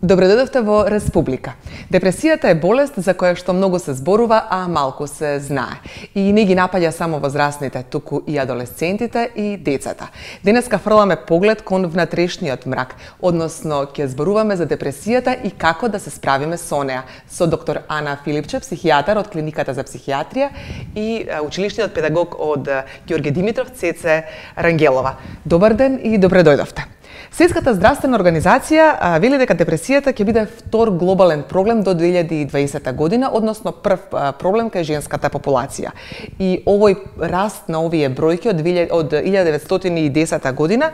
Добредојдовте во Республика. Депресијата е болест за која што многу се зборува, а малку се знае. И не ги напаѓа само возрастните, туку и адолесцентите и децата. Денеска фрламе поглед кон внатрешниот мрак, односно ќе зборуваме за депресијата и како да се справиме со неа, со доктор Ана Филипче, психијатар од клиниката за психијатрија и училишниот педагог од Ѓорге Димитров, Цеце Рангелова. Добар ден и добредојдовте. Светската здравствена организација а, вели дека депресијата ќе биде втор глобален проблем до 2020 година, односно прв а, проблем кај женската популација. И овој раст на овие бројки од, од 1910 година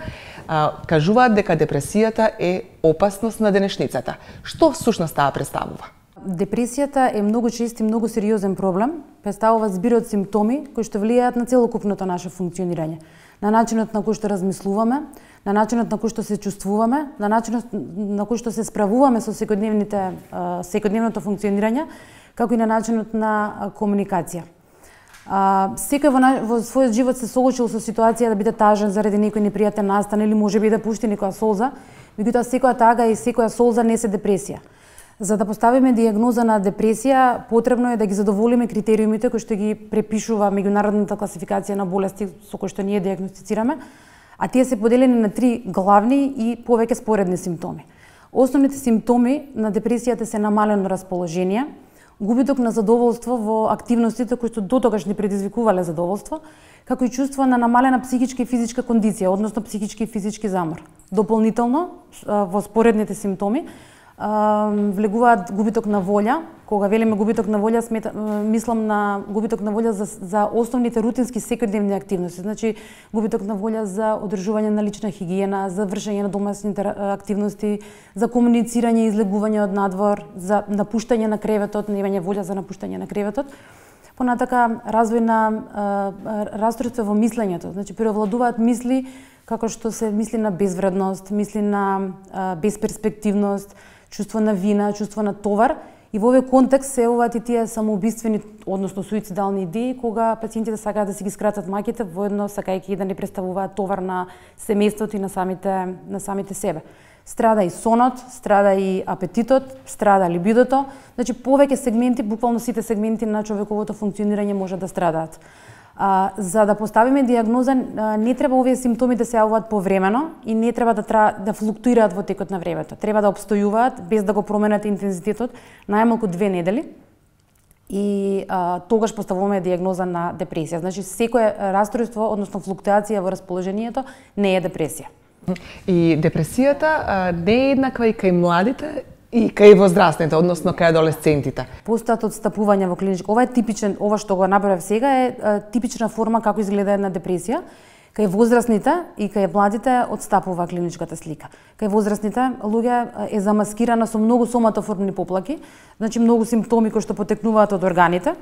а, кажуваат дека депресијата е опасност на денешницата. Што всушност таа представува? Депресијата е многу чест и многу сериозен проблем. Представува збир од симптоми кои што влијаат на целокупното наше функционирање, на начинот на кој што размислуваме, на начинот на кој што се чувствуваме, на начинот на кој што се справуваме со секојдневните секојдневното функционирање, како и на начинот на комуникација. А, секој во, во својот живот се соочил со ситуација да биде тажен заради некој непријатен настан или може би да пушти некоја солза, меѓутоа секоја тага и секоја солза не се депресија. За да поставиме диагноза на депресија, потребно е да ги задоволиме критериумите кои што ги препишува меѓународната класификација на болести со кои што ние диагностицираме, а тие се поделени на три главни и повеќе споредни симптоми. Основните симптоми на депресијата се намалено расположение, губиток на задоволство во активностите кои што дотогаш не предизвикувале задоволство, како и чувство на намалена психичка и физичка кондиција, односно психички и физички замор. Дополнително, во споредните симптоми, влегуваат губиток на волја. Кога велиме губиток на волја, смета, мислам на губиток на волја за, за основните рутински секојдневни активности. Значи, губиток на волја за одржување на лична хигиена, за вршење на домашни активности, за комуницирање и излегување од надвор, за напуштање на креветот, немање волја за напуштање на креветот. Понатака, развој на расстройство во мислењето. Значи, преовладуваат мисли како што се мисли на безвредност, мисли на а, безперспективност, чувство на вина, чувство на товар. И во овој контекст се јавуваат и тие самоубиствени, односно суицидални идеи, кога пациентите сакаат да си ги скратат маките, воедно сакајќи да не представуваат товар на семејството и на самите, на самите себе. Страда и сонот, страда и апетитот, страда либидото. Значи, повеќе сегменти, буквално сите сегменти на човековото функционирање може да страдаат. А, за да поставиме диагноза, не треба овие симптоми да се јавуваат повремено и не треба да тра, да флуктуираат во текот на времето. Треба да обстојуваат без да го променат интензитетот најмалку две недели и а, тогаш поставуваме диагноза на депресија. Значи секое расстройство, односно флуктуација во расположението не е депресија. И депресијата а, не е еднаква и кај младите и кај возрастните, односно кај адолесцентите. Постојат одстапувања во клиничко. Ова е типичен, ова што го направив сега е, е типична форма како изгледа една депресија. Кај возрастните и кај младите одстапува клиничката слика. Кај возрастните луѓе е замаскирана со многу соматоформни поплаки, значи многу симптоми кои што потекнуваат од органите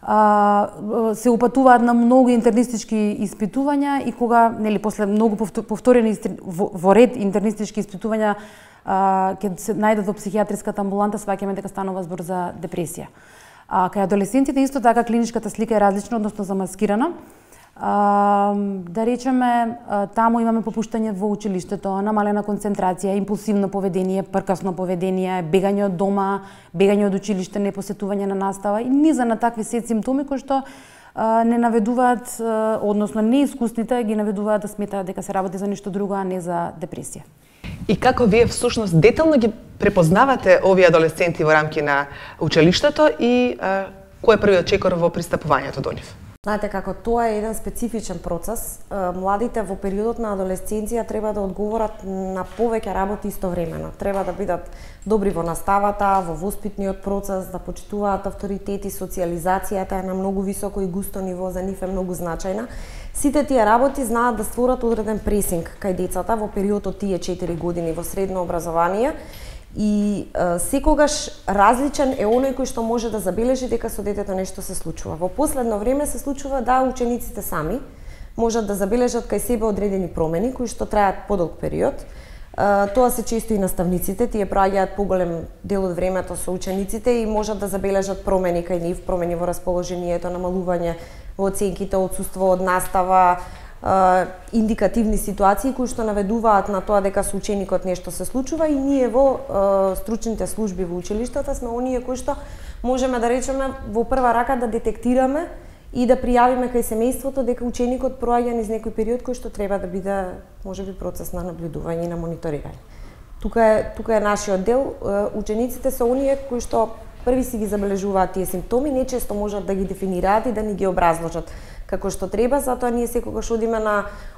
а, се упатуваат на многу интернистички испитувања и кога, нели, после многу повторени во, во ред интернистички испитувања ќе се најдат во психијатриската амбуланта, сваќаме дека станува збор за депресија. А кај адолесцентите исто така клиничката слика е различна, односно замаскирана. А, да речеме, таму имаме попуштање во училиштето, намалена концентрација, импулсивно поведение, пркасно поведение, бегање од дома, бегање од училиште, непосетување на настава и низа на такви сет симптоми кои што не наведуваат, односно неискусните ги наведуваат да сметаат дека се работи за нешто друго, а не за депресија. И како вие всушност детално ги препознавате овие адолесценти во рамки на училиштето и а, кој е првиот чекор во пристапувањето до нив? Знаете како тоа е еден специфичен процес. Младите во периодот на адолесценција треба да одговорат на повеќе работи истовремено. Треба да бидат добри во наставата, во воспитниот процес, да почитуваат авторитети, социализацијата е на многу високо и густо ниво, за нив е многу значајна Сите тие работи знаат да створат одреден пресинг кај децата во период од тие 4 години во средно образование и а, секогаш различен е оној кој што може да забележи дека со детето нешто се случува. Во последно време се случува да учениците сами можат да забележат кај себе одредени промени кои што траат подолг период. А, тоа се често и наставниците, тие праќаат поголем дел од времето со учениците и можат да забележат промени кај нив, промени во расположението, намалување во оценките, одсуство од настава, индикативни ситуации кои што наведуваат на тоа дека со ученикот нешто се случува и ние во стручните служби во училиштата сме оние кои што можеме да речеме во прва рака да детектираме и да пријавиме кај семејството дека ученикот проаѓа низ некој период кој што треба да биде можеби процес на наблюдување и на мониторирање. Тука е тука е нашиот дел, учениците се оние кои што први си ги забележуваат тие симптоми, нечесто можат да ги дефинираат и да ни ги образложат како што треба, затоа ние секогаш одиме на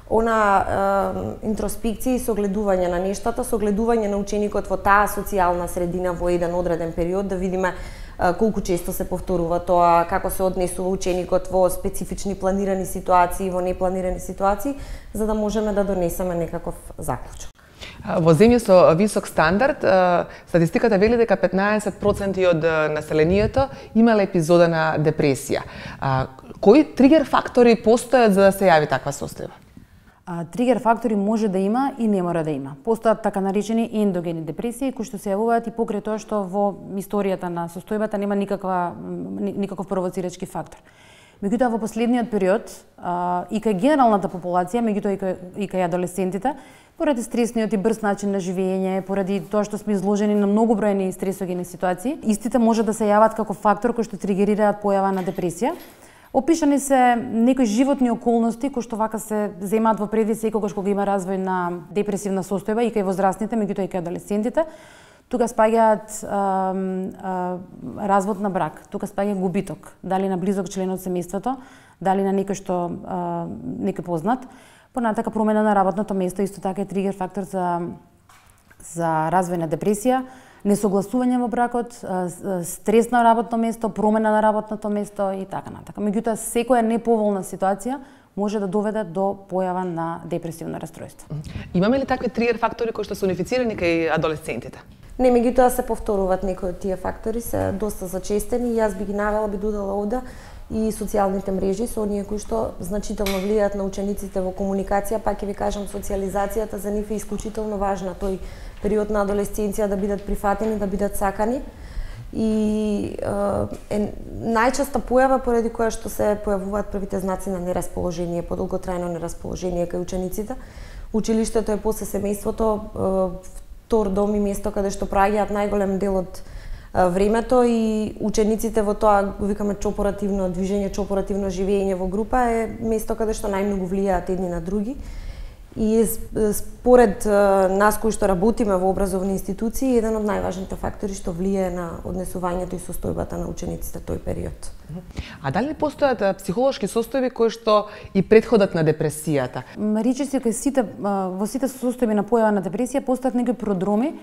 она е, интроспекција и согледување на нештата, согледување на ученикот во таа социјална средина во еден одреден период, да видиме е, колку често се повторува тоа, како се однесува ученикот во специфични планирани ситуации, во непланирани ситуации, за да можеме да донесеме некаков заклучок. Во земји со висок стандард, статистиката вели дека 15% од населението имале епизода на депресија. Кои тригер фактори постојат за да се јави таква состојба? А, тригер фактори може да има и не мора да има. Постојат така наречени ендогени депресии кои што се јавуваат и покрај тоа што во историјата на состојбата нема никаква никаков провоцирачки фактор. Меѓутоа во последниот период а, и кај генералната популација, меѓутоа и кај, и кај адолесцентите, поради стресниот и брз начин на живење, поради тоа што сме изложени на многу бројни стресогени ситуации, истите може да се јават како фактор кој што тригерираат појава на депресија. Опишани се некои животни околности кои што вака се земаат во предвид секогаш кога има развој на депресивна состојба и кај возрастните, меѓутоа и кај адолесцентите. Тука спаѓаат развод на брак, тука спаѓа губиток, дали на близок член од семејството, дали на некој што а, некој познат Понатака промена на работното место исто така е тригер фактор за за развој на депресија, несогласување во бракот, стрес на работно место, промена на работното место и така натака. Меѓутоа, секоја неповолна ситуација може да доведе до појава на депресивно расстройство. Имаме ли такви тригер фактори кои што се унифицирани кај адолесцентите? Не, меѓутоа се повторуваат некои од тие фактори, се доста зачестени и јас би ги навела, би додала овде и социјалните мрежи со оние кои што значително влијаат на учениците во комуникација, пак ќе ви кажам социјализацијата за нив е исклучително важна тој период на адолесценција да бидат прифатени, да бидат сакани и е најчеста појава поради која што се појавуваат првите знаци на нерасположение, подолготрајно нерасположение кај учениците. Училиштето е после семејството втор дом и место каде што праѓаат најголем дел од времето и учениците во тоа го викаме чопоративно движење, чопоративно живење во група е место каде што најмногу влијаат едни на други. И според нас кои што работиме во образовни институции, еден од најважните фактори што влијае на однесувањето и состојбата на учениците тој период. А дали постојат психолошки состојби кои што и предходат на депресијата? Речиси кај сите во сите состојби на појава на депресија постојат некои продроми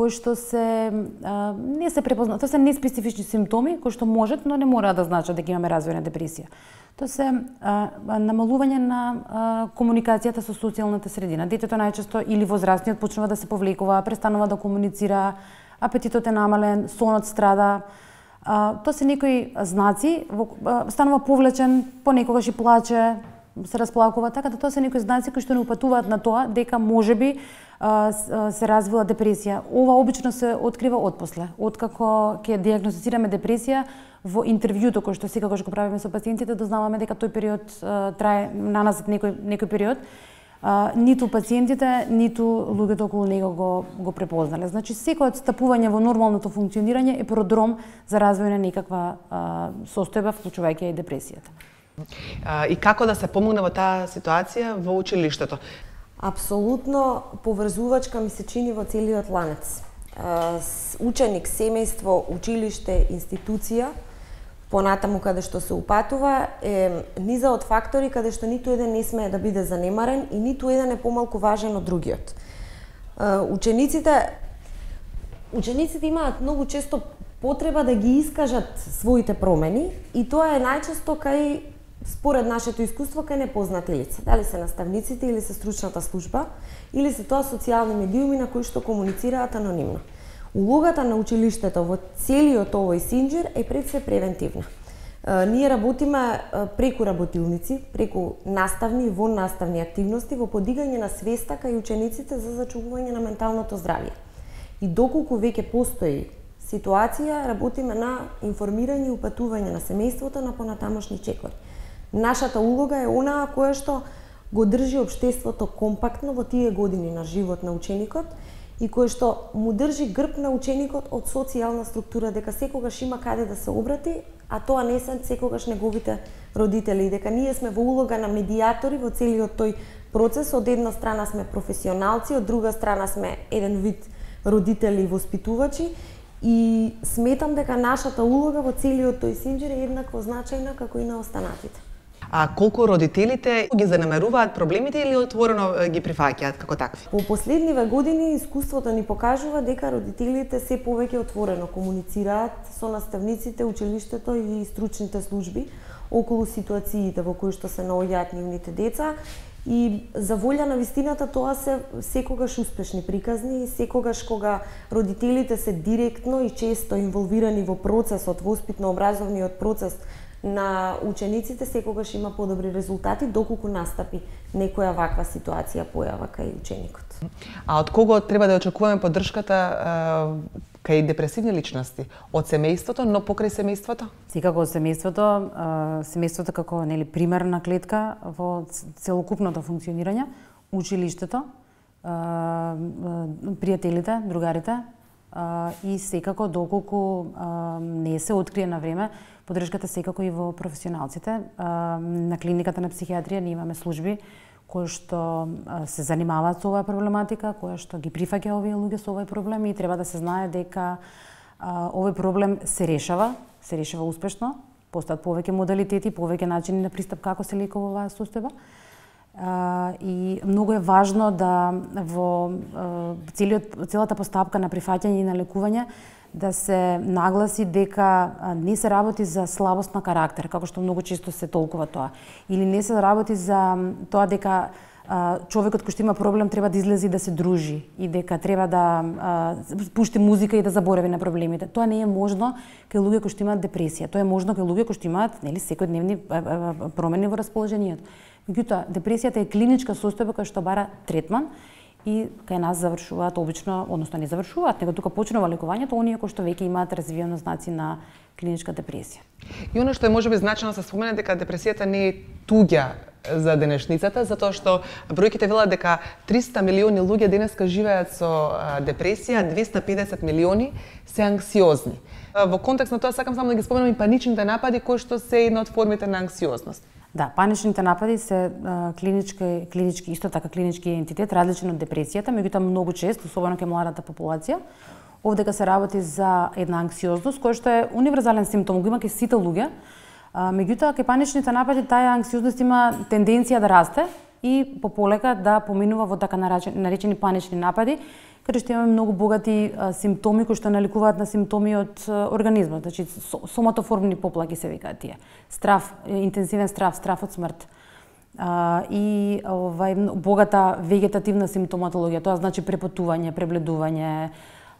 кои што се а, не се препозна, тоа се неспецифични симптоми кои што можат, но не мора да значат дека имаме развојна депресија. Тоа се а, намалување на а, комуникацијата со социјалната средина. Детето најчесто или возрастниот почнува да се повлекува, престанува да комуницира, апетитот е намален, сонот страда. А, тоа се некои знаци, во, а, станува повлечен, понекогаш и плаче, се расплакува, така да тоа се некои знаци кои што не упатуваат на тоа дека можеби се развила депресија. Ова обично се открива отпосле. Откако ќе диагностицираме депресија, во интервјуто кој што секогаш го правиме со пациентите, да дознаваме дека тој период трае на назад некој некој период. А, ниту пациентите, ниту луѓето околу него го, го препознале. Значи, секој отстапување во нормалното функционирање е продром за развој на некаква а, состојба, вклучувајќи и депресијата. И како да се помогне во таа ситуација во училиштето? Апсолутно поврзувачка ми се чини во целиот ланец. Ученик, семејство, училиште, институција, понатаму каде што се упатува, е низа од фактори каде што ниту еден не смее да биде занемарен и ниту еден е помалку важен од другиот. Учениците учениците имаат многу често потреба да ги искажат своите промени и тоа е најчесто кај според нашето искуство кај непознати лица, дали се наставниците или се стручната служба, или се тоа социјални медиуми на кои што комуницираат анонимно. Улогата на училиштето во целиот овој синџир е пред се превентивна. Ние работиме преку работилници, преку наставни и наставни активности во подигање на свеста кај учениците за зачувување на менталното здравје. И доколку веќе постои ситуација, работиме на информирање и упатување на семејството на понатамошни чекори Нашата улога е онаа која што го држи обштеството компактно во тие години на живот на ученикот и кој што му држи грб на ученикот од социјална структура, дека секогаш има каде да се обрати, а тоа не се секогаш неговите родители, и дека ние сме во улога на медиатори во целиот тој процес. Од една страна сме професионалци, од друга страна сме еден вид родители и воспитувачи и сметам дека нашата улога во целиот тој синџир е еднакво значајна како и на останатите. А колку родителите ги занемеруваат проблемите или отворено ги прифаќаат како такви? Во последниве години искуството ни покажува дека родителите се повеќе отворено комуницираат со наставниците, училиштето и стручните служби околу ситуациите во кои што се наоѓаат нивните деца И за волја на вистината тоа се секогаш успешни приказни и секогаш кога родителите се директно и често инволвирани во процесот, воспитно-образовниот процес на учениците, секогаш има подобри резултати доколку настапи некоја ваква ситуација појава кај ученикот. А од кого треба да очекуваме поддршката кај депресивни личности од семејството, но покрај семејството? Секако од семејството, семејството како нели примерна клетка во целокупното функционирање, училиштето, пријателите, другарите и секако доколку не се открие на време, Подршката секако и во професионалците. На клиниката на психијатрија ние имаме служби кои што се занимаваат со оваа проблематика, кои што ги прифаќа овие луѓе со овој проблем и треба да се знае дека овој проблем се решава, се решава успешно, постојат повеќе модалитети, повеќе начини на пристап како се лекува оваа состојба. и многу е важно да во целиот, целата постапка на прифаќање и на лекување да се нагласи дека не се работи за слабост на карактер, како што многу често се толкува тоа. Или не се работи за тоа дека човекот кој што има проблем треба да излезе и да се дружи и дека треба да а, пушти музика и да заборави на проблемите. Тоа не е можно кај луѓе кои што имаат депресија. Тоа е можно кај луѓе кои што имаат нели секојдневни промени во расположението. Меѓутоа, депресијата е клиничка состојба која што бара третман и кај нас завршуваат обично, односно не завршуваат, него тука почнува лекувањето оние кои што веќе имаат развиено знаци на клиничка депресија. И оно што е можеби значено се спомена дека депресијата не е туѓа за денешницата, затоа што бројките велат дека 300 милиони луѓе денеска живеат со депресија, 250 милиони се анксиозни. Во контекст на тоа сакам само да ги споменам и паничните напади кои што се една од формите на анксиозност. Да, паничните напади се клинички, клинички, исто така клинички ентитет, различен од депресијата, меѓутоа многу често, особено кај младата популација, овдека се работи за една анксиозност која што е универзален симптом, го има кај сите луѓе. Меѓутоа кај паничните напади таа анксиозност има тенденција да расте и пополека да поминува во така наречени панични напади, Значи, што имаме многу богати а, симптоми кои што наликуваат на симптоми од организмот, значи соматоформни поплаки се викаат тие. Страв, интензивен страв, страв од смрт. А, и овај богата вегетативна симптоматологија, тоа значи препотување, пребледување,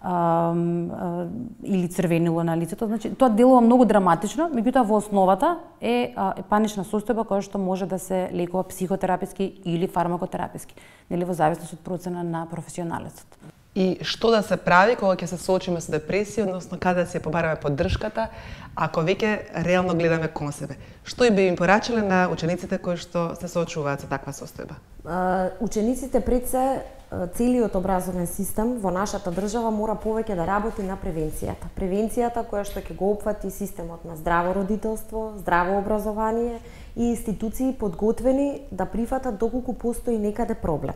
а, а, или црвенило на лицето. Значи, тоа делува многу драматично, меѓутоа во основата е, а, е панична состојба која што може да се лекува психотераписки или фармакотераписки, нели во зависност од процена на професионалецот. И што да се прави кога ќе се соочиме со депресија, односно каде да се побараме поддршката, ако веќе реално гледаме кон себе. Што и би им порачале на учениците кои што се соочуваат со таква состојба? учениците пред се целиот образовен систем во нашата држава мора повеќе да работи на превенцијата. Превенцијата која што ќе го опфати системот на здраво родителство, здраво образование и институции подготвени да прифатат доколку постои некаде проблем.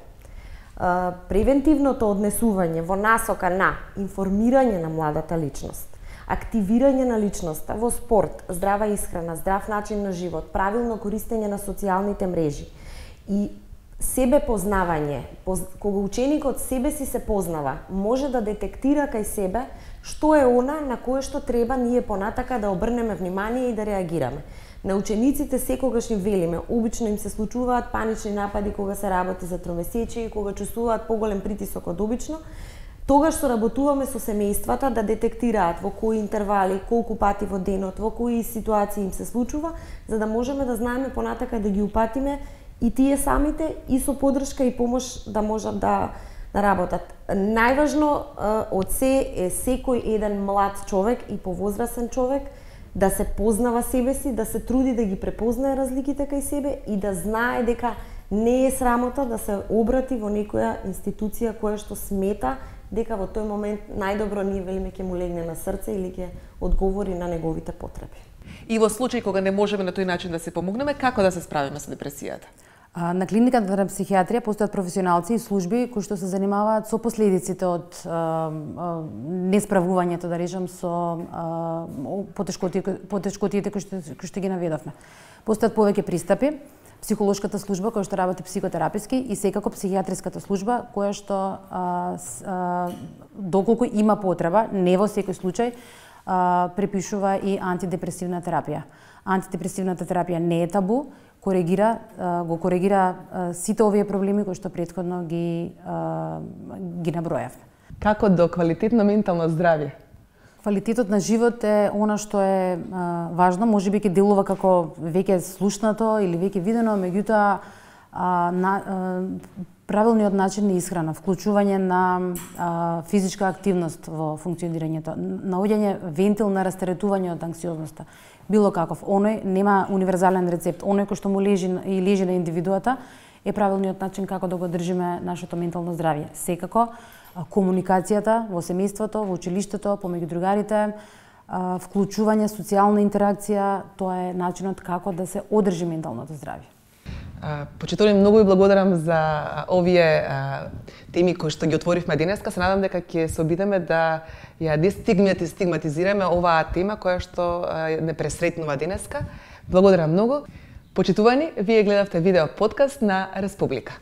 Превентивното однесување во насока на информирање на младата личност, активирање на личноста во спорт, здрава исхрана, здрав начин на живот, правилно користење на социјалните мрежи и себе познавање, кога ученикот себе си се познава, може да детектира кај себе што е она на кое што треба ние понатака да обрнеме внимание и да реагираме. На учениците секогаш им велиме, обично им се случуваат панични напади кога се работи за тромесечие и кога чувствуваат поголем притисок од обично, тогаш соработуваме со семејствата да детектираат во кои интервали, колку пати во денот, во кои ситуации им се случува, за да можеме да знаеме понатака да ги упатиме и тие самите и со поддршка и помош да можат да да работат. Најважно од се е секој еден млад човек и повозрасен човек да се познава себе си, да се труди да ги препознае разликите кај себе и да знае дека не е срамота да се обрати во некоја институција која што смета дека во тој момент најдобро ние велиме ќе му легне на срце или ќе одговори на неговите потреби. И во случај кога не можеме на тој начин да се помогнеме, како да се справиме со депресијата? На клиниката на психијатрија постојат професионалци и служби кои што се занимаваат со последиците од несправувањето, да речам, со потешкотиите, потешкотиите кои што, кои што ги наведовме. Постојат повеќе пристапи, психолошката служба која што работи психотераписки и секако психијатриската служба која што а, а, доколку има потреба, не во секој случај, а, препишува и антидепресивна терапија. Антидепресивната терапија не е табу, коригира, го коригира сите овие проблеми кои што предходно ги ги набројавме. Како до квалитетно ментално здравје? Квалитетот на живот е она што е а, важно, може би ќе делува како веќе слушнато или веќе видено, меѓутоа а, на, а, правилниот начин на исхрана, вклучување на а, физичка активност во функционирањето, наоѓање вентил на растеретување од анксиозноста било каков. Оној нема универзален рецепт. Оној кој што му лежи и лежи на индивидуата е правилниот начин како да го држиме нашето ментално здравје. Секако комуникацијата во семејството, во училиштето, помеѓу другарите, вклучување, социјална интеракција, тоа е начинот како да се одржи менталното здравје. Почитувам многу и благодарам за овие теми кои што ги отворивме денеска. Се надам дека ќе се обидеме да ја дестигмати стигматизираме оваа тема која што не пресретнува денеска. Благодарам многу. Почитувани, вие гледавте видео подкаст на Республика.